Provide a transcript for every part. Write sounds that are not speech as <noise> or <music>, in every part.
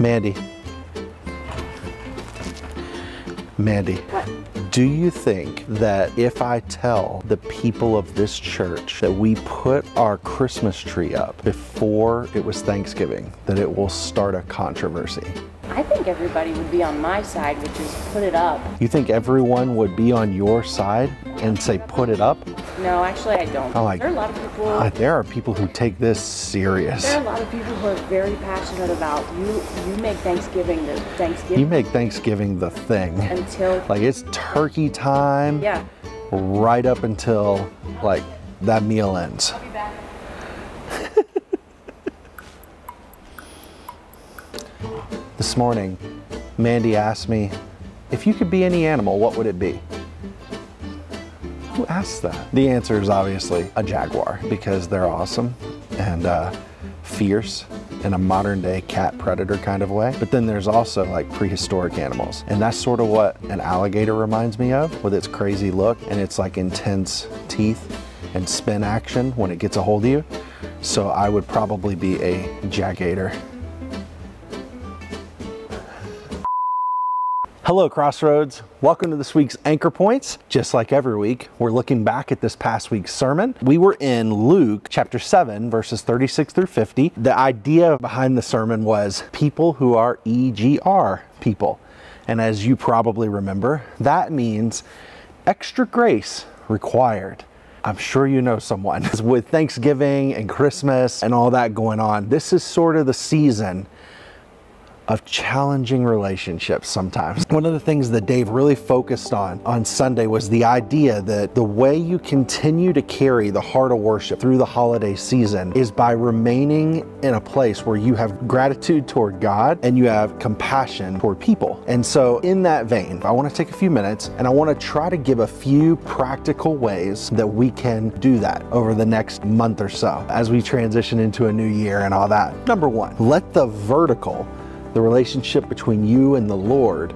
Mandy. Mandy. What? Do you think that if I tell the people of this church that we put our Christmas tree up before it was Thanksgiving, that it will start a controversy? I think everybody would be on my side, which is put it up. You think everyone would be on your side and say put it up? No, actually, I don't. Oh, like- there are a lot of people. There are people who take this serious. there are a lot of people who are very passionate about you. You make Thanksgiving the Thanksgiving You make Thanksgiving the thing. until <laughs> Like it's turkey time yeah. right up until like that meal ends. I'll be back. This morning, Mandy asked me, if you could be any animal, what would it be? Who asked that? The answer is obviously a jaguar because they're awesome and uh, fierce in a modern day cat predator kind of way. But then there's also like prehistoric animals. And that's sort of what an alligator reminds me of with its crazy look and its like intense teeth and spin action when it gets a hold of you. So I would probably be a jagator. Hello, Crossroads. Welcome to this week's Anchor Points. Just like every week, we're looking back at this past week's sermon. We were in Luke chapter 7, verses 36 through 50. The idea behind the sermon was people who are EGR people. And as you probably remember, that means extra grace required. I'm sure you know someone. <laughs> With Thanksgiving and Christmas and all that going on, this is sort of the season of challenging relationships sometimes. One of the things that Dave really focused on on Sunday was the idea that the way you continue to carry the heart of worship through the holiday season is by remaining in a place where you have gratitude toward God and you have compassion toward people. And so, in that vein, I want to take a few minutes and I want to try to give a few practical ways that we can do that over the next month or so as we transition into a new year and all that. Number one, let the vertical the relationship between you and the Lord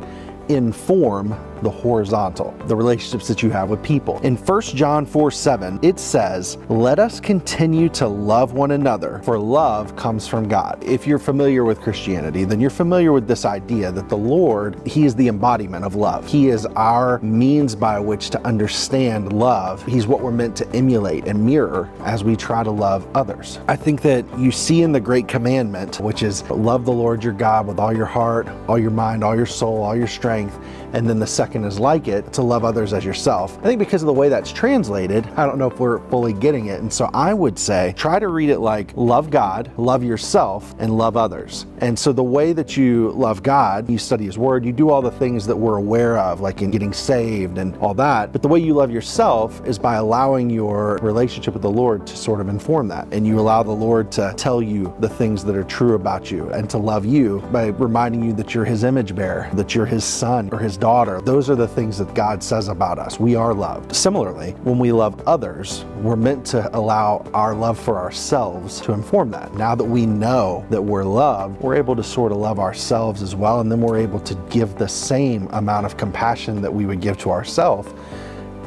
inform the horizontal, the relationships that you have with people. In 1 John 4 7, it says, Let us continue to love one another, for love comes from God. If you're familiar with Christianity, then you're familiar with this idea that the Lord, He is the embodiment of love. He is our means by which to understand love. He's what we're meant to emulate and mirror as we try to love others. I think that you see in the Great Commandment, which is love the Lord your God with all your heart, all your mind, all your soul, all your strength and then the second is like it to love others as yourself. I think because of the way that's translated, I don't know if we're fully getting it. And so I would say try to read it like love God, love yourself, and love others. And so the way that you love God, you study His Word, you do all the things that we're aware of, like in getting saved and all that. But the way you love yourself is by allowing your relationship with the Lord to sort of inform that. And you allow the Lord to tell you the things that are true about you and to love you by reminding you that you're His image bearer, that you're His son or His daughter. Those are the things that God says about us. We are loved. Similarly, when we love others, we're meant to allow our love for ourselves to inform that. Now that we know that we're loved, we're able to sort of love ourselves as well, and then we're able to give the same amount of compassion that we would give to ourselves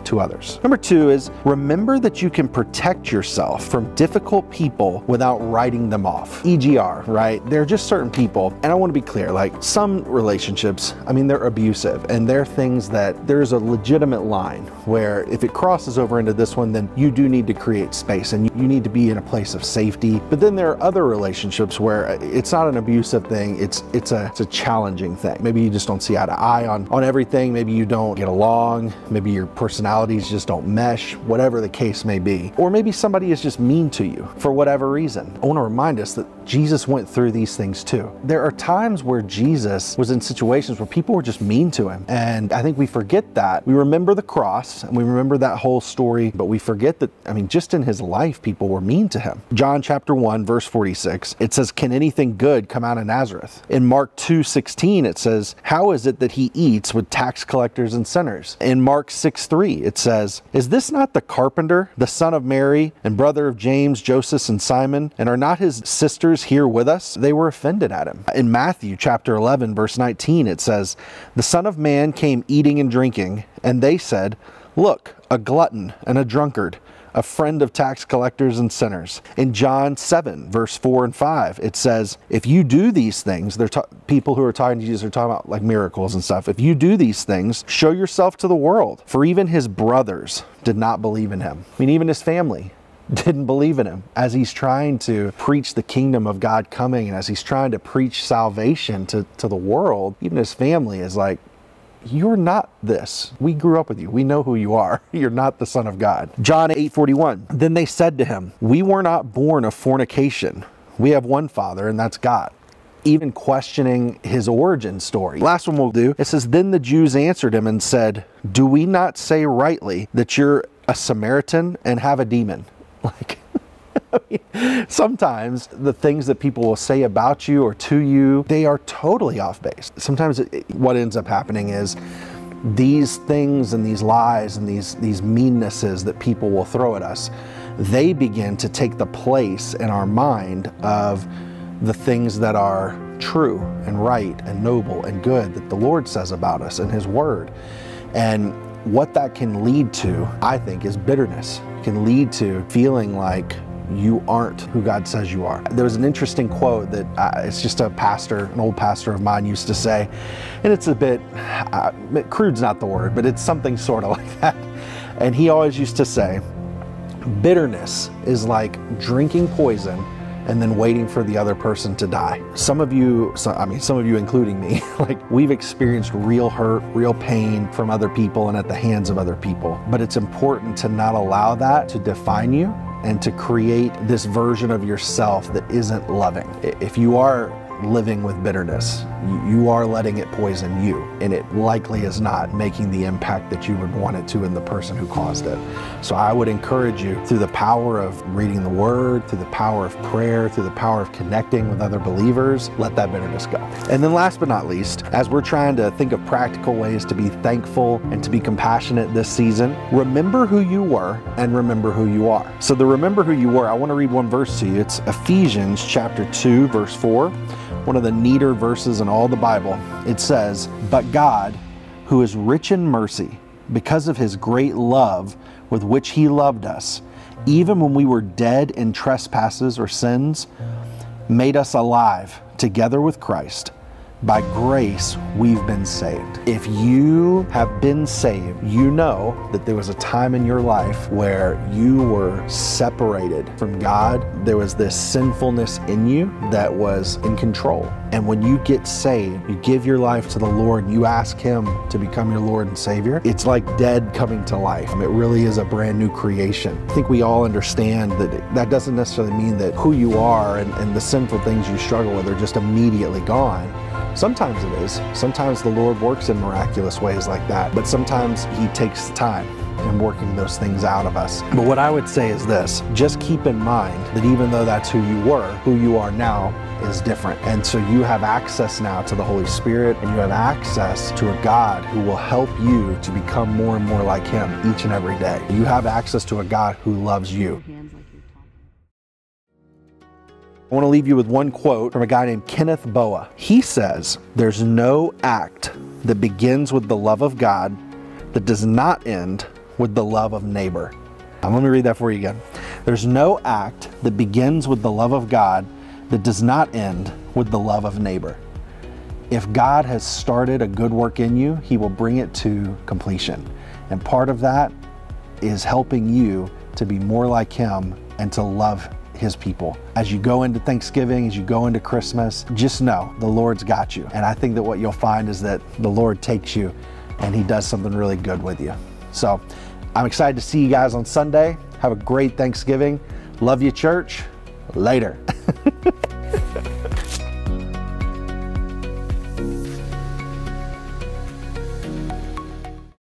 to others. Number two is remember that you can protect yourself from difficult people without writing them off. EGR, right? There are just certain people, and I want to be clear like some relationships, I mean, they're abusive and they're things that there's a legitimate line where if it crosses over into this one, then you do need to create space and you need to be in a place of safety. But then there are other relationships where it's not an abusive thing, it's it's a it's a challenging thing. Maybe you just don't see eye to eye on on everything, maybe you don't get along, maybe your personality personalities just don't mesh, whatever the case may be. Or maybe somebody is just mean to you for whatever reason. I want to remind us that Jesus went through these things too. There are times where Jesus was in situations where people were just mean to him. And I think we forget that. We remember the cross and we remember that whole story, but we forget that, I mean, just in his life, people were mean to him. John chapter 1, verse 46, it says, Can anything good come out of Nazareth? In Mark 2 16, it says, How is it that he eats with tax collectors and sinners? In Mark 6 3, it says, Is this not the carpenter, the son of Mary, and brother of James, Joseph, and Simon? And are not his sisters here with us? They were offended at him. In Matthew chapter 11, verse 19, it says, The Son of Man came eating and drinking, and they said, Look, a glutton and a drunkard, a friend of tax collectors and sinners. In John 7, verse 4 and 5, it says, If you do these things, they're people who are talking to Jesus are talking about like miracles and stuff. If you do these things, show yourself to the world. For even his brothers did not believe in him. I mean, even his family <laughs> didn't believe in him as he's trying to preach the kingdom of God coming and as he's trying to preach salvation to, to the world. Even his family is like, you're not this. We grew up with you. We know who you are. <laughs> You're not the son of God. John 8:41. Then they said to him, "We were not born of fornication. We have one father, and that's God." Even questioning his origin story. Last one we'll do. It says, Then the Jews answered him and said, Do we not say rightly that you're a Samaritan and have a demon? <laughs> Like, <laughs> sometimes the things that people will say about you or to you, they are totally off base. Sometimes it, what ends up happening is these things and these lies and these, these meannesses that people will throw at us, they begin to take the place in our mind of the things that are true and right and noble and good that the Lord says about us in His Word. And what that can lead to, I think, is bitterness. It can lead to feeling like you aren't who God says you are. There was an interesting quote that uh, it's just a pastor, an old pastor of mine used to say, and it's a bit, uh, crude's not the word, but it's something sort of <laughs> like that. And he always used to say, bitterness is like drinking poison and then waiting for the other person to die. Some of you, I mean, some of you, including me, <laughs> like we've experienced real hurt, real pain from other people and at the hands of other people. But it's important to not allow that to define you and to create this version of yourself that isn't loving. If you are living with bitterness. You are letting it poison you, and it likely is not making the impact that you would want it to in the person who caused it. So I would encourage you through the power of reading the word, through the power of prayer, through the power of connecting with other believers, let that bitterness go. And then last but not least, as we're trying to think of practical ways to be thankful and to be compassionate this season, remember who you were and remember who you are. So the remember who you were, I want to read one verse to you. It's Ephesians chapter 2 verse 4 one of the neater verses in all the Bible. It says, But God, who is rich in mercy, because of his great love with which he loved us, even when we were dead in trespasses or sins, made us alive together with Christ. By grace, we've been saved. If you have been saved, you know that there was a time in your life where you were separated from God. There was this sinfulness in you that was in control. And when you get saved, you give your life to the Lord, you ask Him to become your Lord and Savior, it's like dead coming to life. It really is a brand new creation. I think we all understand that that doesn't necessarily mean that who you are and, and the sinful things you struggle with are just immediately gone. Sometimes it is. Sometimes the Lord works in miraculous ways like that, but sometimes He takes time in working those things out of us. But what I would say is this just keep in mind that even though that's who you were, who you are now is different. And so you have access now to the Holy Spirit and you have access to a God who will help you to become more and more like Him each and every day. You have access to a God who loves you. I want to leave you with one quote from a guy named Kenneth Boa. He says, There's no act that begins with the love of God that does not end with the love of neighbor. Now, let me read that for you again. There's no act that begins with the love of God that does not end with the love of neighbor. If God has started a good work in you, He will bring it to completion. And part of that is helping you to be more like Him and to love his people. As you go into Thanksgiving, as you go into Christmas, just know the Lord's got you. And I think that what you'll find is that the Lord takes you and he does something really good with you. So I'm excited to see you guys on Sunday. Have a great Thanksgiving. Love you, church. Later. <laughs>